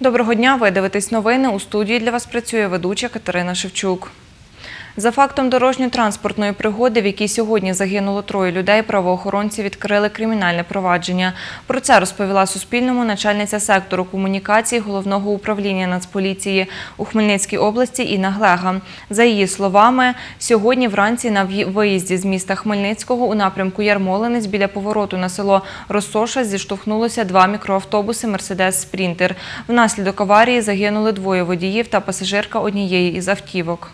Доброго дня, ви дивитесь новини. У студії для вас працює ведуча Катерина Шевчук. За фактом дорожньо-транспортної пригоди, в якій сьогодні загинуло троє людей, правоохоронці відкрили кримінальне провадження. Про це розповіла Суспільному начальниця сектору комунікацій Головного управління Нацполіції у Хмельницькій області Інна Глега. За її словами, сьогодні вранці на виїзді з міста Хмельницького у напрямку Ярмолинець біля повороту на село Росоша зіштовхнулося два мікроавтобуси «Мерседес Спрінтер». Внаслідок аварії загинули двоє водіїв та пасажирка однієї із автівок.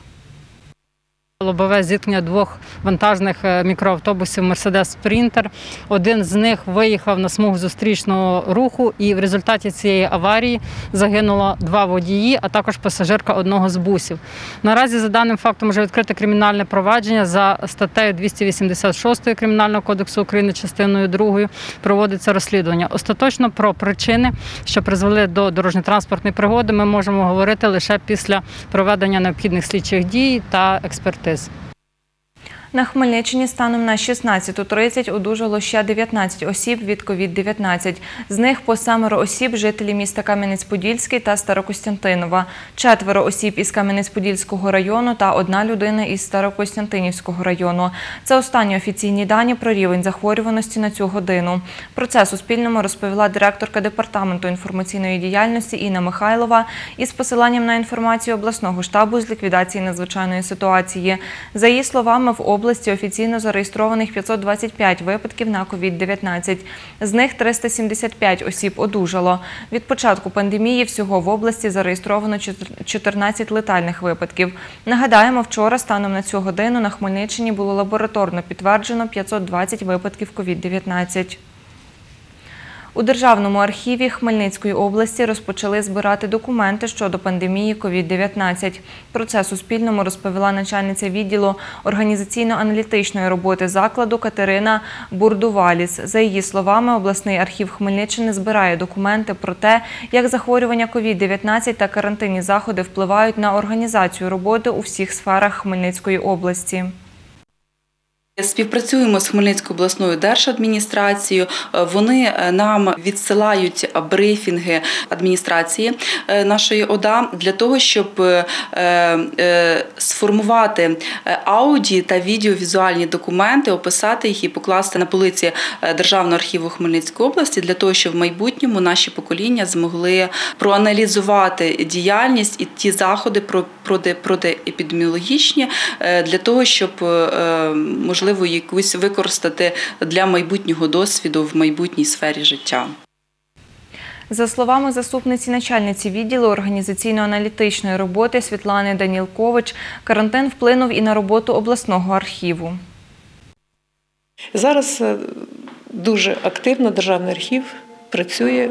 Лобове зіткнення двох вантажних е, мікроавтобусів Мерседес Спрінтер. Один з них виїхав на смугу зустрічного руху, і в результаті цієї аварії загинуло два водії, а також пасажирка одного з бусів. Наразі за даним фактом вже відкрите кримінальне провадження за статтею 286 Кримінального кодексу України, частиною 2 проводиться розслідування. Остаточно про причини, що призвели до дорожньо-транспортної пригоди, ми можемо говорити лише після проведення необхідних слідчих дій та експертиз. is На Хмельниччині станом на 16.30 одужало ще 19 осіб від COVID-19. З них по семеро осіб – жителі міста Кам'янець-Подільський та Старокостянтинова, четверо осіб із Кам'янець-Подільського району та одна людина із Старокостянтинівського району. Це останні офіційні дані про рівень захворюваності на цю годину. Про це Суспільному розповіла директорка Департаменту інформаційної діяльності Інна Михайлова із посиланням на інформацію обласного штабу з ліквідації надзвичайної ситуації. За її словами, в області офіційно зареєстрованих 525 випадків на COVID-19. З них 375 осіб одужало. Від початку пандемії всього в області зареєстровано 14 летальних випадків. Нагадаємо, вчора станом на цю годину на Хмельниччині було лабораторно підтверджено 520 випадків COVID-19. У Державному архіві Хмельницької області розпочали збирати документи щодо пандемії COVID-19. Про це Суспільному розповіла начальниця відділу організаційно-аналітичної роботи закладу Катерина Бурдуваліс. За її словами, обласний архів Хмельниччини збирає документи про те, як захворювання COVID-19 та карантинні заходи впливають на організацію роботи у всіх сферах Хмельницької області. Співпрацюємо з Хмельницькою обласною держадміністрацією. Е, Вони е, нам відсилають брифінги адміністрації е, нашої ОДА для того, щоб сформувати ауді та відеовізуальні документи, описати їх і покласти на полиці Державного архіву Хмельницької області для того, щоб в майбутньому наші покоління змогли проаналізувати діяльність і ті заходи про- проти- протиепідеміологічні для того, щоб е, можливо якусь використати для майбутнього досвіду в майбутній сфері життя. За словами заступниці начальниці відділу організаційно-аналітичної роботи Світлани Данілкович, карантин вплинув і на роботу обласного архіву. Зараз е, дуже активно Державний архів працює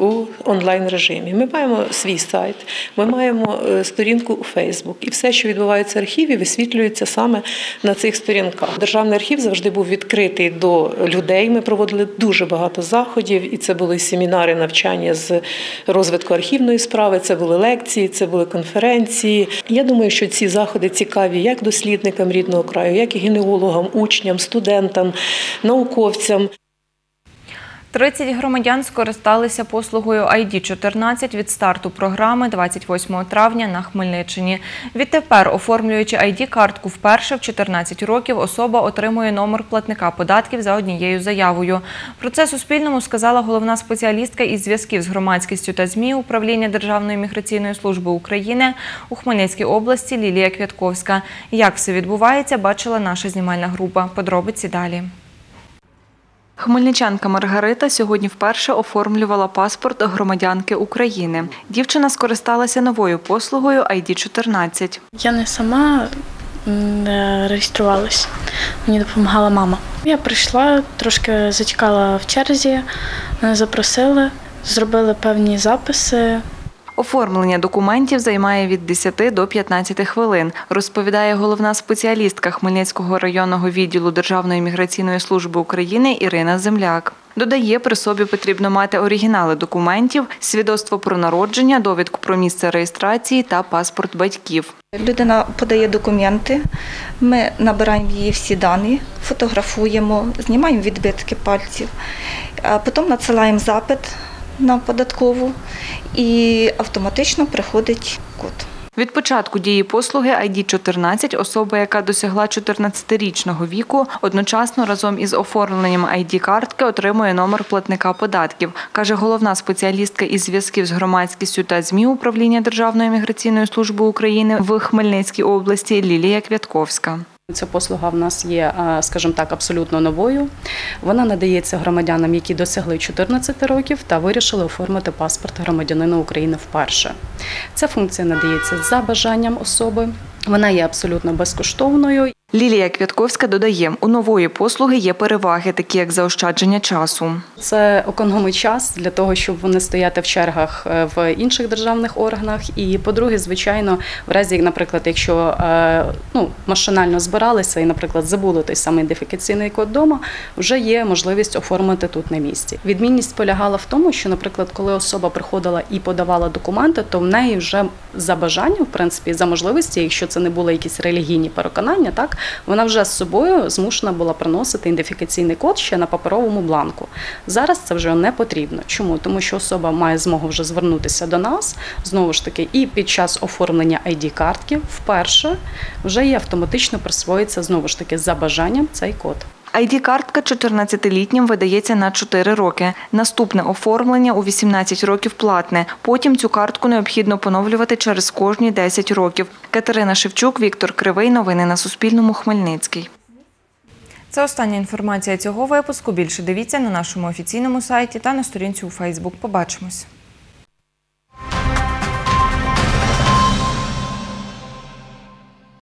у онлайн режимі. Ми маємо свій сайт, ми маємо е, сторінку у Фейсбук, і все, що відбувається в архіві, висвітлюється саме на цих сторінках. Державний архів завжди був відкритий до людей. Ми проводили дуже багато заходів, і це були семінари, навчання з розвитку архівної справи. Це були лекції, це були конференції. Я думаю, що ці заходи цікаві як дослідникам рідного краю, як і генеологам, учням, студентам, науковцям. 30 громадян скористалися послугою ID-14 від старту програми 28 травня на Хмельниччині. Відтепер, оформлюючи ID-картку вперше в 14 років, особа отримує номер платника податків за однією заявою. Про це Суспільному сказала головна спеціалістка із зв'язків з громадськістю та ЗМІ Управління Державної міграційної служби України у Хмельницькій області Лілія Квятковська. Як все відбувається, бачила наша знімальна група. Подробиці далі. Хмельничанка Маргарита сьогодні вперше оформлювала паспорт громадянки України. Дівчина скористалася новою послугою ID-14. Я не сама е, мені допомагала мама. Я прийшла, трошки затікала в черзі, мене запросили, зробили певні записи. Оформлення документів займає від 10 до 15 хвилин, розповідає головна спеціалістка Хмельницького районного відділу Державної міграційної служби України Ірина Земляк. Додає, при собі потрібно мати оригінали документів, свідоцтво про народження, довідку про місце реєстрації та паспорт батьків. Людина подає документи, ми набираємо її всі дані, фотографуємо, знімаємо відбитки пальців, а потім надсилаємо запит на податкову і автоматично приходить код. Від початку дії послуги ID 14 особа, яка досягла 14-річного віку, одночасно разом із оформленням ID-картки отримує номер платника податків, каже головна спеціалістка із зв'язків з громадськістю та ЗМІ управління Державної міграційної служби України в Хмельницькій області Лілія Квятковська. Ця послуга в нас є, е, скажімо так, абсолютно новою. Вона надається громадянам, які досягли 14 років та вирішили оформити паспорт громадянина України вперше. Ця функція надається за бажанням особи. Вона є абсолютно безкоштовною. Лілія Квятковська додає, у нової послуги є переваги, такі як заощадження часу. Це економить час для того, щоб вони стояти в чергах е, в інших державних органах. І по-друге, звичайно, в разі, наприклад, якщо е, ну, машинально збиралися і, наприклад, забули той самий ідентифікаційний код вдома, вже є можливість оформити тут на місці. Відмінність полягала в тому, що, наприклад, коли особа приходила і подавала документи, то в неї вже за бажанням, в принципі, за можливості, якщо це не були якісь релігійні переконання, так вона вже з собою змушена була приносити ідентифікаційний код ще на паперовому бланку. Зараз це вже не потрібно. Чому? Тому що особа має змогу вже звернутися до нас знову ж таки, і під час оформлення ID-картки вперше вже їй автоматично присвоїться знову ж таки за бажанням цей код. ID-картка 14-літнім видається на 4 роки. Наступне оформлення у 18 років платне. Потім цю картку необхідно поновлювати через кожні 10 років. Катерина Шевчук, Віктор Кривий. Новини на Суспільному. Хмельницький. Це остання інформація цього випуску. Більше дивіться на нашому офіційному сайті та на сторінці у Фейсбук. Побачимось.